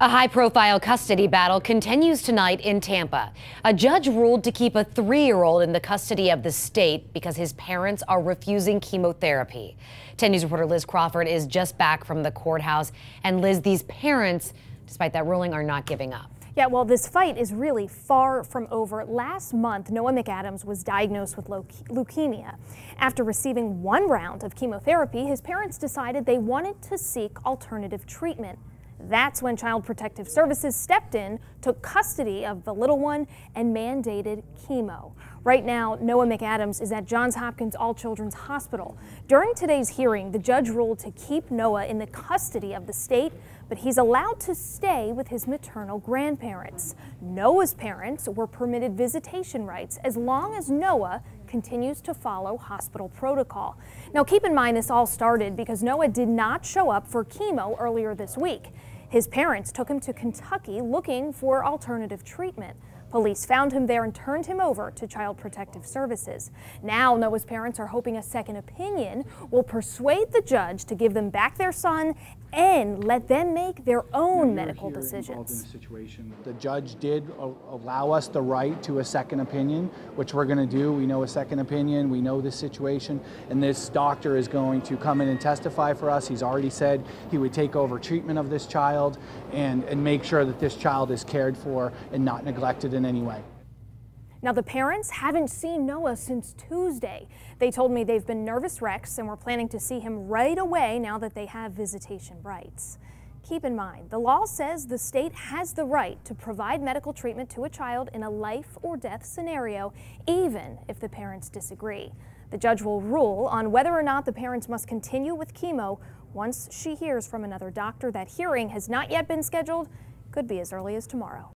A high profile custody battle continues tonight in Tampa. A judge ruled to keep a three year old in the custody of the state because his parents are refusing chemotherapy. 10 News reporter Liz Crawford is just back from the courthouse. And Liz, these parents, despite that ruling, are not giving up. Yeah, well, this fight is really far from over. Last month, Noah McAdams was diagnosed with leukemia. After receiving one round of chemotherapy, his parents decided they wanted to seek alternative treatment. That's when Child Protective Services stepped in, took custody of the little one, and mandated chemo. Right now, Noah McAdams is at Johns Hopkins All Children's Hospital. During today's hearing, the judge ruled to keep Noah in the custody of the state, but he's allowed to stay with his maternal grandparents. Noah's parents were permitted visitation rights as long as Noah continues to follow hospital protocol. Now, keep in mind this all started because Noah did not show up for chemo earlier this week. His parents took him to Kentucky looking for alternative treatment. Police found him there and turned him over to Child Protective Services. Now, Noah's parents are hoping a second opinion will persuade the judge to give them back their son and let them make their own medical decisions. The judge did allow us the right to a second opinion, which we're going to do. We know a second opinion, we know the situation, and this doctor is going to come in and testify for us. He's already said he would take over treatment of this child and, and make sure that this child is cared for and not neglected in any way. Now, the parents haven't seen Noah since Tuesday. They told me they've been nervous wrecks and were planning to see him right away now that they have visitation rights. Keep in mind, the law says the state has the right to provide medical treatment to a child in a life or death scenario, even if the parents disagree. The judge will rule on whether or not the parents must continue with chemo once she hears from another doctor. That hearing has not yet been scheduled, could be as early as tomorrow.